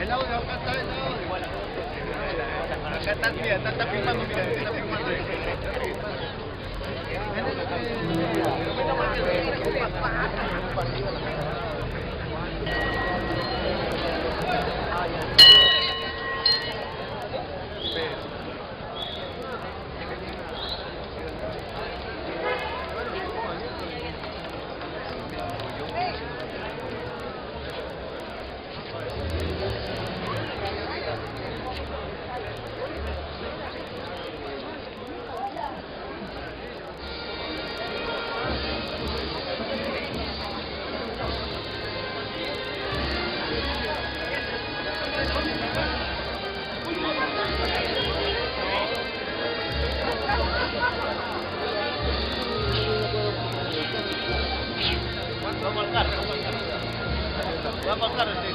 El audio, acá está el audio. Bueno, acá está, mira, está, está filmando, mira, está filmando. ¿Qué le pasa? Vamos al carro, sí.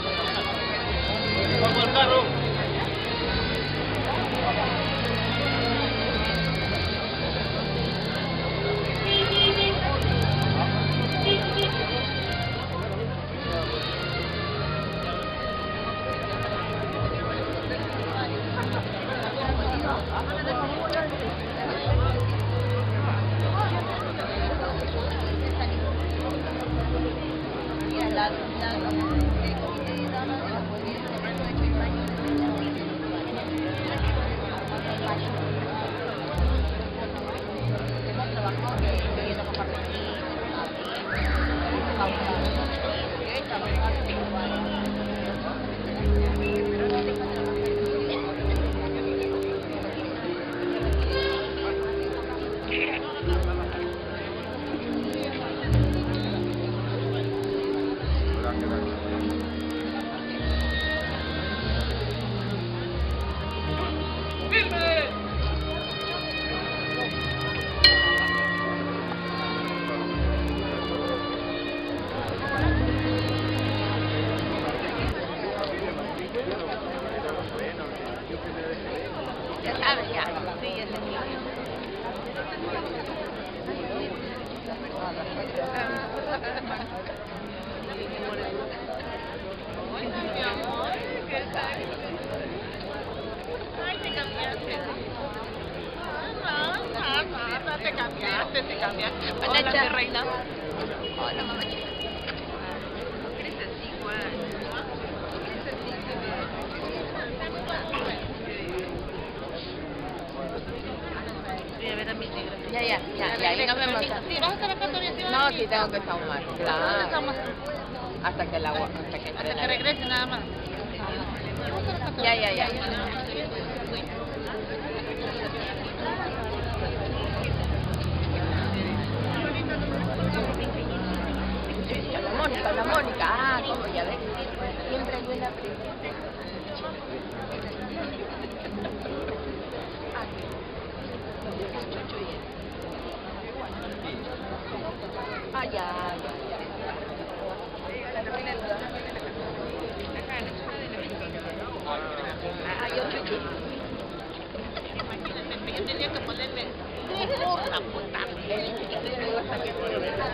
Vamos al carro. how Ya sabes, ya. Sí, sé. Ay, mi amor, ¿qué tal? Ay, te cambiaste. Ah, ah, ah, te cambiaste, te cambiaste. Hola, reina. Hola, mamá. Ya, ya, ya, ya, ahí nos vemos. Sí, vas a estar acá todavía. sí, vas No, sí tengo que saumar, ¿Dónde claro. Hasta que el agua, hasta que Hasta que regrese nada más. Ya, ya, ya. La Mónica, la Mónica. Ah, ¿cómo ya ves? Siempre ya, ya. Ah, yo chuchu. Imagínate, yo tenía que ponerle puta, puta. Chiquito, y dije, yo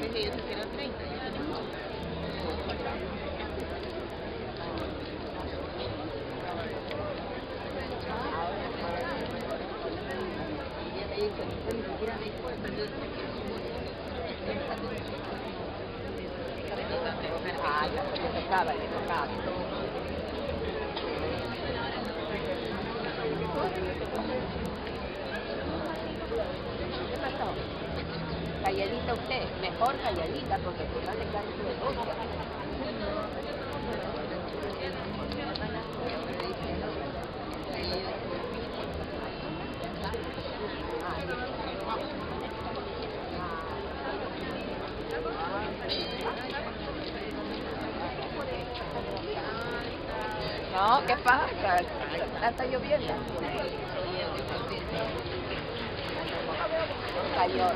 sé que eran 30. yo tenía ya, le tocaba, le tocaba. calladita usted, mejor calladita, porque por darle caso de todo. No, ¿qué pasa? Está lloviendo. Aí, ó.